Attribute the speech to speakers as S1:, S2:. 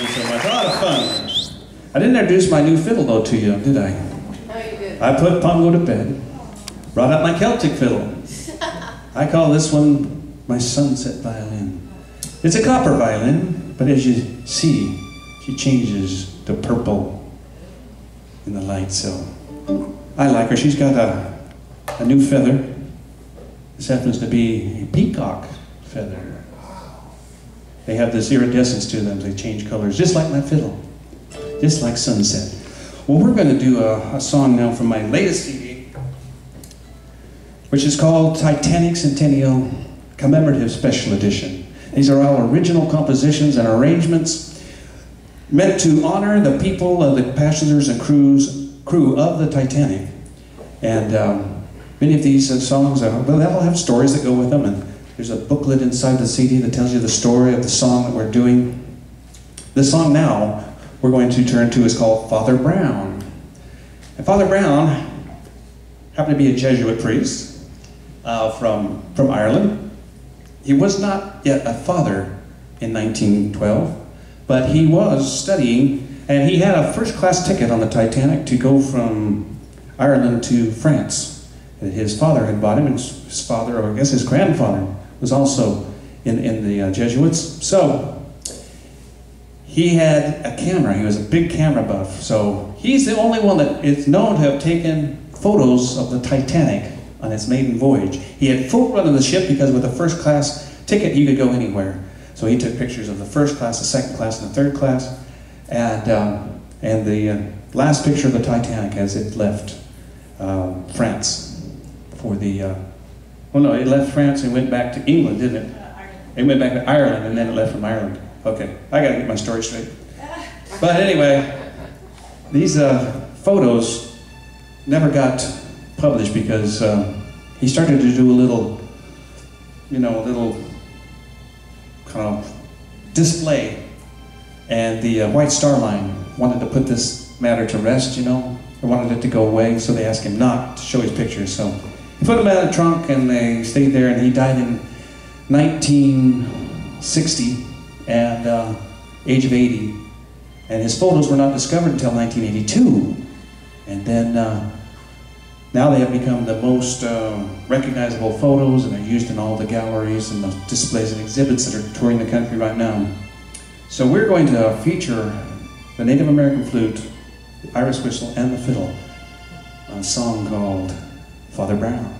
S1: Thank you so much. A lot of fun. I didn't introduce my new fiddle though to you, did I?
S2: No, you did.
S1: I put Pongo to bed, brought up my Celtic fiddle. I call this one my sunset violin. It's a copper violin, but as you see, she changes to purple in the light, so I like her. She's got a, a new feather. This happens to be a peacock feather. They have this iridescence to them. They change colors, just like my fiddle, just like sunset. Well, we're going to do a, a song now from my latest CD, which is called Titanic Centennial Commemorative Special Edition. These are all original compositions and arrangements meant to honor the people of the passengers and crews, crew of the Titanic. And um, many of these uh, songs, well, they'll have stories that go with them, and there's a booklet inside the CD that tells you the story of the song that we're doing. The song now we're going to turn to is called Father Brown. And Father Brown happened to be a Jesuit priest uh, from, from Ireland. He was not yet a father in 1912, but he was studying, and he had a first class ticket on the Titanic to go from Ireland to France. And his father had bought him, and his father, or I guess his grandfather, was also in, in the uh, Jesuits. So he had a camera. He was a big camera buff. So he's the only one that is known to have taken photos of the Titanic on its maiden voyage. He had full run of the ship because with a first class ticket he could go anywhere. So he took pictures of the first class, the second class, and the third class. And, um, and the uh, last picture of the Titanic as it left um, France for the, uh, well no, it left France and went back to England, didn't it? It went back to Ireland and then it left from Ireland. Okay, I gotta get my story straight. But anyway, these uh, photos never got published because uh, he started to do a little, you know, a little kind of display. And the uh, White Star Line wanted to put this matter to rest, you know. They wanted it to go away, so they asked him not to show his pictures. So put him in a trunk and they stayed there, and he died in 1960 and uh, age of 80. And his photos were not discovered until 1982. And then uh, now they have become the most uh, recognizable photos and they're used in all the galleries and the displays and exhibits that are touring the country right now. So we're going to feature the Native American flute, the Irish whistle, and the fiddle, a song called Father Brown.